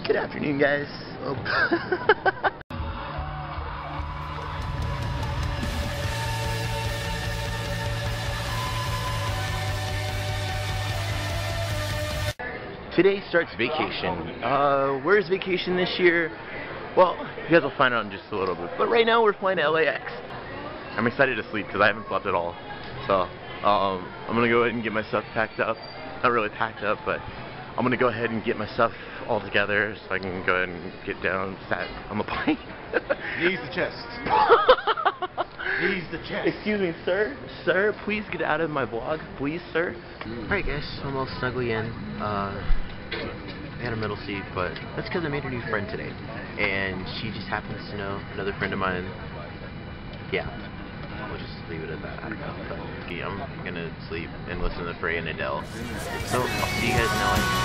Good afternoon, guys. Oh. Today starts vacation. Uh, where's vacation this year? Well, you guys will find out in just a little bit. But right now we're flying to LAX. I'm excited to sleep because I haven't slept at all. So, um, I'm gonna go ahead and get my stuff packed up. Not really packed up, but I'm gonna go ahead and get my stuff all together so I can go ahead and get down, sat on the plane. Knees the chest. Knees the chest. Excuse me, sir. Sir, please get out of my vlog, please, sir. Alright, guys, I'm all snuggly in. Uh, I had a middle seat, but that's because I made a new friend today. And she just happens to know another friend of mine. Yeah, we'll just leave it at that. I don't know. But yeah, I'm gonna sleep and listen to Frey and Adele. So, I'll see you guys in LA.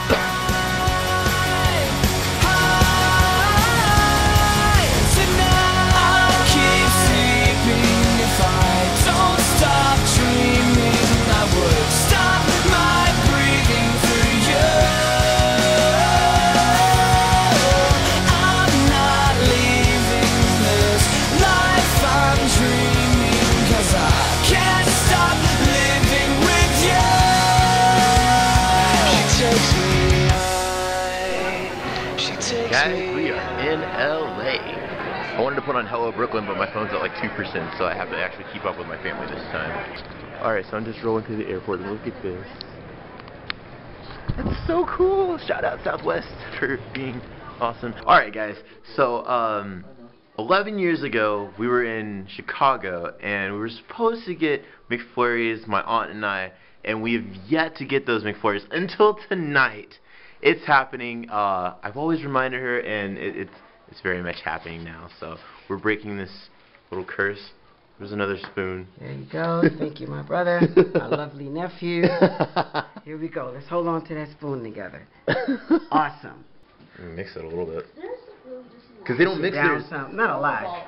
Guys, we are in LA. I wanted to put on Hello Brooklyn, but my phone's at like 2%, so I have to actually keep up with my family this time. Alright, so I'm just rolling through the airport, and look at this. That's so cool! Shout out Southwest for being awesome. Alright, guys, so, um, 11 years ago, we were in Chicago, and we were supposed to get McFlurries, my aunt and I, and we have yet to get those McFlurries until tonight. It's happening. Uh, I've always reminded her, and it, it's it's very much happening now. So we're breaking this little curse. There's another spoon. There you go. Thank you, my brother, my lovely nephew. Here we go. Let's hold on to that spoon together. Awesome. Mix it a little bit. Because they don't mix Down theirs. some, not a lot.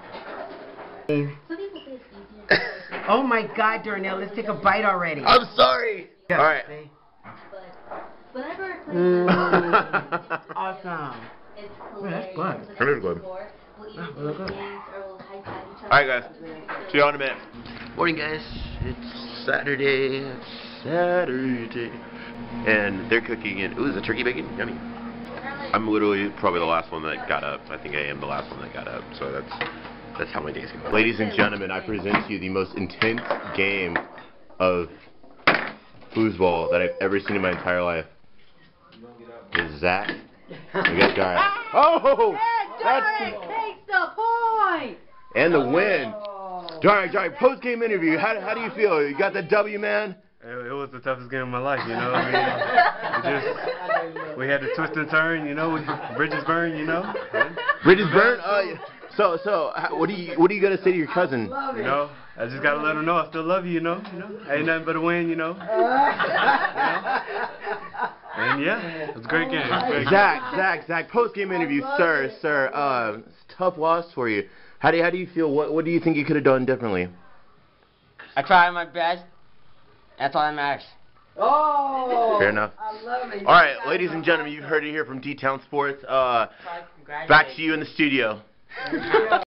Some people say it's easier. Oh my God, Darnell, let's take a bite already. I'm sorry. Yeah, All right. see? But whenever I play Mm, awesome. it's that's hilarious. good. Like, That is good. before, We'll Ah, either well, do good. games or we'll high five each other. All right, guys. See you in a minute. Morning, guys. It's Saturday. It's Saturday. And they're cooking it. Ooh, is it turkey bacon? Yummy. I'm literally probably the last one that got up. I think I am the last one that got up. So that's that's how my days go. Ladies and gentlemen, I present to you the most intense game of foosball that I've ever seen in my entire life. Is Zach against Guy. Oh! That's takes the point! and the win. Jarek, Jarek, post game interview. How, how do you feel? You got the W, man? It, it was the toughest game of my life, you know. I mean, it just we had to twist and turn, you know. Bridges burn, you know. Bridges burn. Uh, so, so, what do you what are you gonna say to your cousin? You know, I just gotta let them know I still love you, you know. You know, ain't nothing but a win, you know. And yeah, it was a great game. It was a great. Zach, Zach, Zach, post game interview, sir, sir. Uh, tough loss for you. How do you, how do you feel? What what do you think you could have done differently? I tried my best. That's all that matters. Oh, Fair enough. I love it. All right, ladies and gentlemen, you've heard it here from D Town Sports. Uh, back to you in the studio.